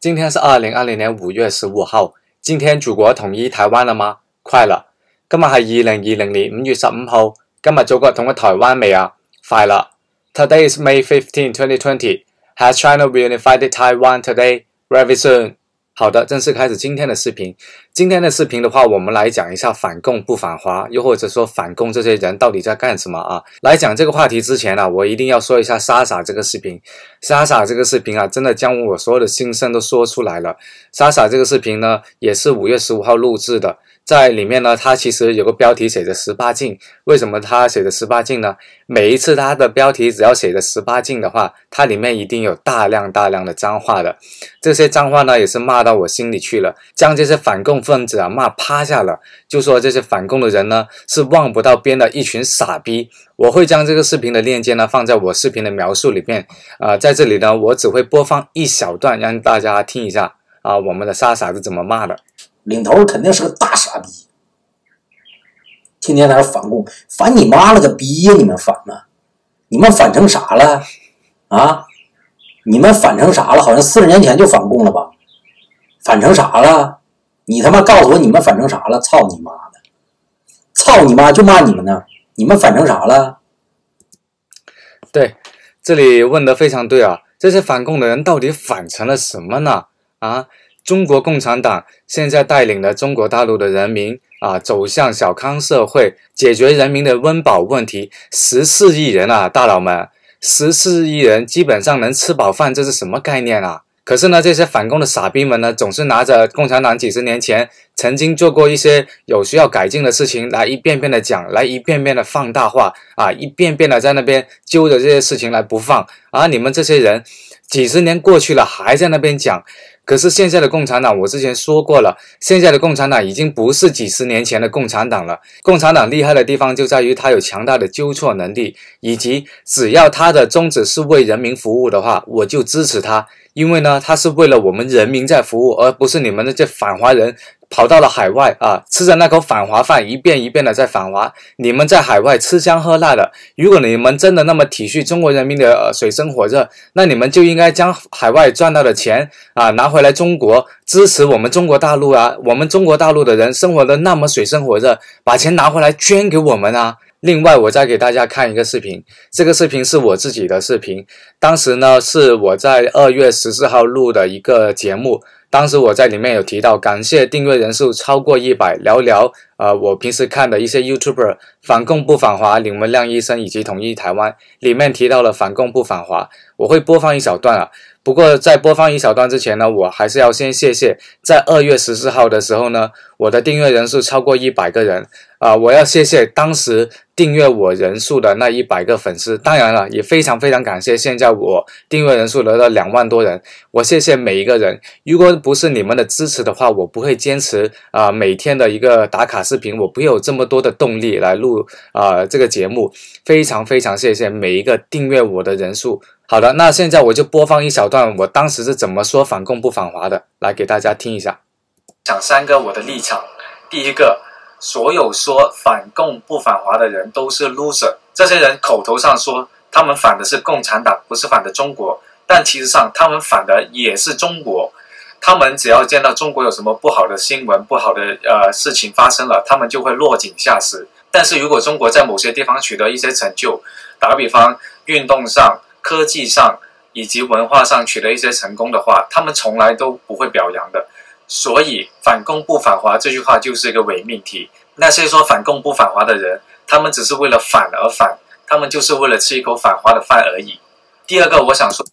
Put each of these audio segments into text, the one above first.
今天是二零二零年五月十五号。今天祖国统一台湾了吗？快了。今日係二零二零年五月十五号。今日祖国统一台湾未啊？快了。Today is May 15, 2020. Has China reunified Taiwan today? Very soon. 好的，正式开始今天的视频。今天的视频的话，我们来讲一下反共不反华，又或者说反共这些人到底在干什么啊？来讲这个话题之前呢、我一定要说一下莎莎这个视频。莎莎这个视频啊，真的将我所有的心声都说出来了。莎莎这个视频呢，也是五月十五号录制的。在里面呢，它其实有个标题写着“十八禁”。为什么它写着“十八禁”呢？每一次它的标题只要写着“十八禁”的话，它里面一定有大量大量的脏话的。这些脏话呢，也是骂到我心里去了，将这些反共分子啊骂趴下了，就说这些反共的人呢是望不到边的一群傻逼。我会将这个视频的链接呢放在我视频的描述里面。啊、在这里呢，我只会播放一小段，让大家听一下啊，我们的莎莎是怎么骂的。领头肯定是个大傻逼，天天在那反共，反你妈了个逼呀！你们反呢？你们反成啥了？啊？你们反成啥了？好像四十年前就反共了吧？反成啥了？你他妈告诉我你们反成啥了？操你妈的！操你妈！就骂你们呢！你们反成啥了？对，这里问的非常对啊！这些反共的人到底反成了什么呢？啊？中国共产党现在带领了中国大陆的人民啊，走向小康社会，解决人民的温饱问题。十四亿人啊，大佬们，十四亿人基本上能吃饱饭，这是什么概念啊？可是呢，这些反共的傻逼们呢，总是拿着共产党几十年前曾经做过一些有需要改进的事情，来一遍遍的讲，来一遍遍的放大化啊，一遍遍的在那边揪着这些事情来不放啊！你们这些人，几十年过去了，还在那边讲。可是现在的共产党，我之前说过了，现在的共产党已经不是几十年前的共产党了。共产党厉害的地方就在于它有强大的纠错能力，以及只要它的宗旨是为人民服务的话，我就支持它。因为呢，它是为了我们人民在服务，而不是你们那些反华人跑到了海外啊，吃着那口反华饭，一遍一遍的在反华。你们在海外吃香喝辣的，如果你们真的那么体恤中国人民的呃水深火热，那你们就应该将海外赚到的钱啊拿回来中国，支持我们中国大陆啊。我们中国大陆的人生活的那么水深火热，把钱拿回来捐给我们啊。另外，我再给大家看一个视频，这个视频是我自己的视频，当时呢是我在二月十四号录的一个节目，当时我在里面有提到，感谢订阅人数超过一百，聊聊呃我平时看的一些 YouTuber 反共不反华，李文亮医生以及统一台湾，里面提到了反共不反华，我会播放一小段啊。不过在播放一小段之前呢，我还是要先谢谢，在二月十四号的时候呢，我的订阅人数超过一百个人啊，我要谢谢当时订阅我人数的那一百个粉丝，当然了，也非常非常感谢现在我订阅人數來到两万多人，我谢谢每一个人。如果不是你们的支持的话，我不会坚持啊每天的一个打卡视频，我不会有这么多的动力来录啊这个节目。非常非常谢谢每一个订阅我的人数。好的，那现在我就播放一小段我当时是怎么说反共不反华的，来给大家听一下。讲三个我的立场。第一个，所有说反共不反华的人都是 loser。这些人口头上说他们反的是共产党，不是反的中国，但其实上他们反的也是中国。他们只要见到中国有什么不好的新闻、不好的呃事情发生了，他们就会落井下石。但是如果中国在某些地方取得一些成就，打个比方，运动上。科技上以及文化上取得一些成功的话，他们从来都不会表扬的。所以反共不反华”这句话就是一个伪命题。那些说反共不反华的人，他们只是为了反而反，他们就是为了吃一口反华的饭而已。第二个，我想说，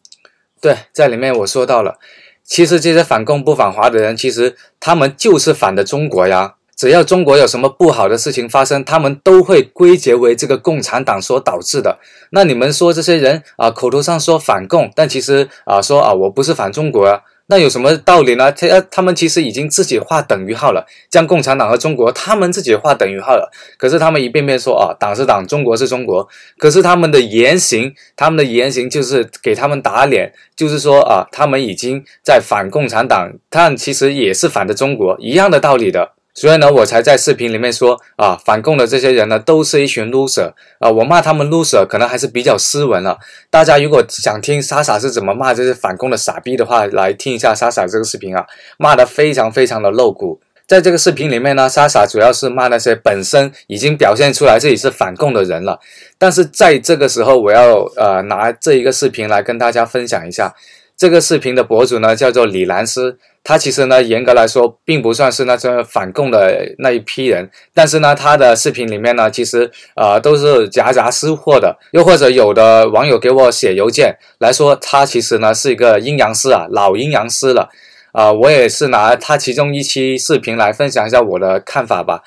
对，在里面我说到了，其实这些反共不反华的人，其实他们就是反的中国呀。只要中国有什么不好的事情发生，他们都会归结为这个共产党所导致的。那你们说这些人啊，口头上说反共，但其实啊说啊我不是反中国啊，那有什么道理呢？他他们其实已经自己画等于号了，将共产党和中国他们自己画等于号了。可是他们一遍遍说啊，党是党，中国是中国。可是他们的言行，他们的言行就是给他们打脸，就是说啊，他们已经在反共产党，但其实也是反的中国，一样的道理的。所以呢，我才在视频里面说啊，反共的这些人呢，都是一群 loser 啊，我骂他们 loser 可能还是比较斯文了。大家如果想听莎莎是怎么骂这些反共的傻逼的话，来听一下莎莎这个视频啊，骂的非常非常的露骨。在这个视频里面呢，莎莎主要是骂那些本身已经表现出来自己是反共的人了。但是在这个时候，我要呃拿这一个视频来跟大家分享一下。这个视频的博主呢叫做李兰斯，他其实呢严格来说并不算是那些反共的那一批人，但是呢他的视频里面呢其实呃都是夹杂私货的，又或者有的网友给我写邮件来说他其实呢是一个阴阳师啊，老阴阳师了，啊我也是拿他其中一期视频来分享一下我的看法吧。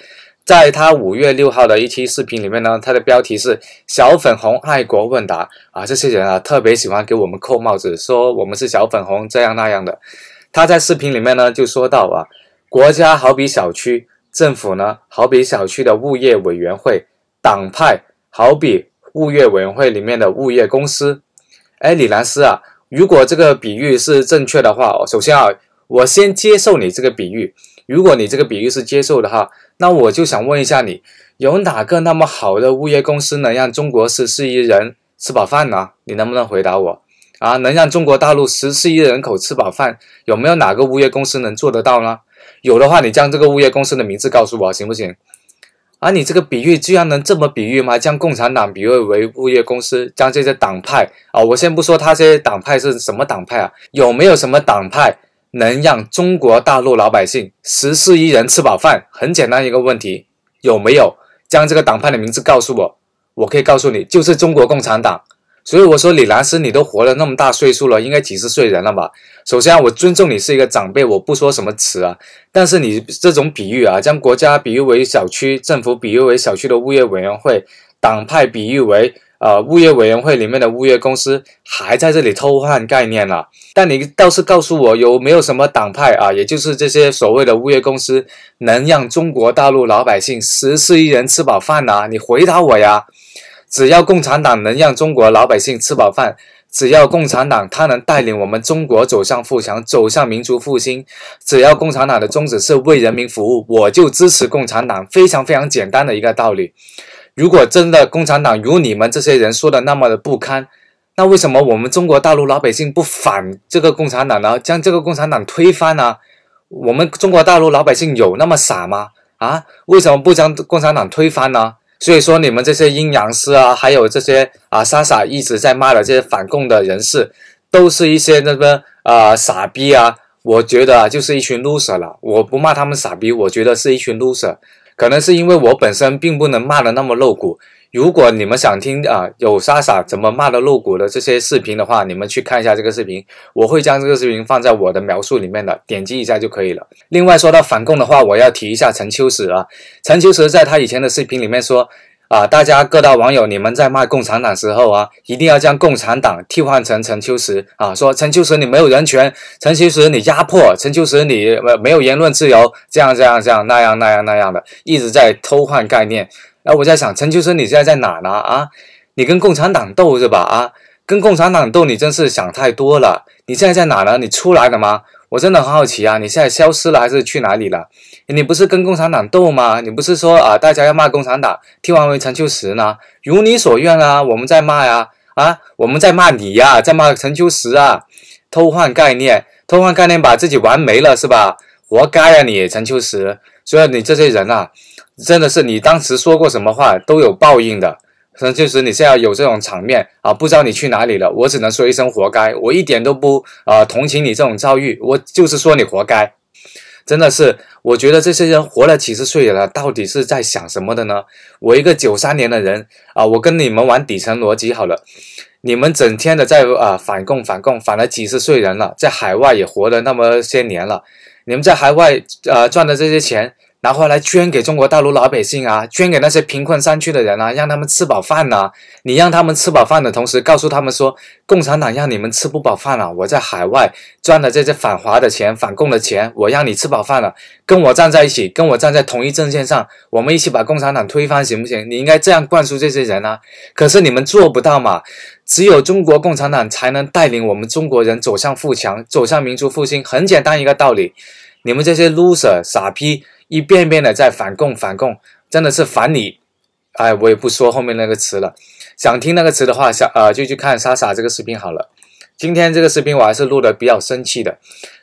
在他五月六号的一期视频里面呢，他的标题是“小粉红爱国问答”啊，这些人啊特别喜欢给我们扣帽子，说我们是小粉红这样那样的。他在视频里面呢就说到啊，国家好比小区，政府呢好比小区的物业委员会，党派好比物业委员会里面的物业公司。哎，李兰斯啊，如果这个比喻是正确的话，首先啊，我先接受你这个比喻。如果你这个比喻是接受的话，那我就想问一下你，有哪个那么好的物业公司能让中国十四亿人吃饱饭呢？你能不能回答我？啊，能让中国大陆十四亿人口吃饱饭，有没有哪个物业公司能做得到呢？有的话，你将这个物业公司的名字告诉我，行不行？啊，你这个比喻居然能这么比喻吗？将共产党比喻为物业公司，将这些党派啊，我先不说他这些党派是什么党派啊，有没有什么党派？能让中国大陆老百姓十四亿人吃饱饭，很简单一个问题，有没有将这个党派的名字告诉我？我可以告诉你，就是中国共产党。所以我说，李兰斯，你都活了那么大岁数了，应该几十岁人了吧？首先，我尊重你是一个长辈，我不说什么词啊。但是你这种比喻啊，将国家比喻为小区，政府比喻为小区的物业委员会，党派比喻为。呃，物业委员会里面的物业公司还在这里偷换概念了，但你倒是告诉我有没有什么党派啊，也就是这些所谓的物业公司能让中国大陆老百姓十四亿人吃饱饭呢？你回答我呀！只要共产党能让中国老百姓吃饱饭，只要共产党他能带领我们中国走向富强，走向民族复兴，只要共产党的宗旨是为人民服务，我就支持共产党。非常非常简单的一个道理。如果真的共产党如你们这些人说的那么的不堪，那为什么我们中国大陆老百姓不反这个共产党呢？将这个共产党推翻呢？我们中国大陆老百姓有那么傻吗？啊，为什么不将共产党推翻呢？所以说你们这些阴阳师啊，还有这些啊莎莎一直在骂的这些反共的人士，都是一些那个啊傻逼啊！我觉得，就是一群 loser 了。我不骂他们傻逼，我觉得是一群 loser。可能是因为我本身并不能骂的那么露骨。如果你们想听啊有莎莎怎么骂的露骨的这些视频的话，你们去看一下这个视频，我会将这个视频放在我的描述里面的，点击一下就可以了。另外说到反共的话，我要提一下陈秋实啊，陈秋实在他以前的视频里面说。啊！大家各大网友，你们在骂共产党时候啊，一定要将共产党替换成陈秋实啊！说陈秋实你没有人权，陈秋实你压迫，陈秋实你没没有言论自由，这样这样这样那样那样那样的，一直在偷换概念。那我在想，陈秋实你现在在哪呢？啊，你跟共产党斗是吧？啊，跟共产党斗，你真是想太多了。你现在在哪呢？你出来了吗？我真的很好奇啊！你现在消失了还是去哪里了？你不是跟共产党斗吗？你不是说啊，大家要骂共产党，替换为陈秋实呢？如你所愿啊！我们在骂呀，啊，我们在骂你呀，在骂陈秋实啊，偷换概念，偷换概念，把自己玩没了是吧？活该啊你，陈秋实！所以你这些人啊，真的是你当时说过什么话都有报应的。陈秋实，你现在有这种场面啊？不知道你去哪里了？我只能说一声活该。我一点都不啊同情你这种遭遇，我就是说你活该。真的是，我觉得这些人活了几十岁了，到底是在想什么的呢？我一个九三年的人啊，我跟你们玩底层逻辑好了。你们整天的在啊反共反共，反了几十岁人了，在海外也活了那么些年了，你们在海外呃赚的这些钱。拿回来捐给中国大陆老百姓啊，捐给那些贫困山区的人啊，让他们吃饱饭呐。你让他们吃饱饭的同时，告诉他们说，共产党让你们吃不饱饭了。我在海外赚的这些反华的钱、反共的钱，我让你吃饱饭了，跟我站在一起，跟我站在同一阵线上，我们一起把共产党推翻，行不行？你应该这样灌输这些人啊。可是你们做不到嘛，只有中国共产党才能带领我们中国人走向富强，走向民族复兴。很简单一个道理，你们这些 loser 傻逼。一遍遍的在反共反共，真的是烦你。哎，我也不说后面那个词了。想听那个词的话，想呃就去看莎莎这个视频好了。今天这个视频我还是录的比较生气的。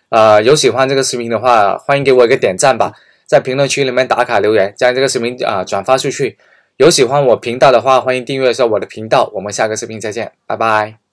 呃，有喜欢这个视频的话，欢迎给我一个点赞吧，在评论区里面打卡留言，将这个视频啊转发出去。有喜欢我频道的话，欢迎订阅一下我的频道。我们下个视频再见，拜拜。